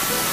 Thank you.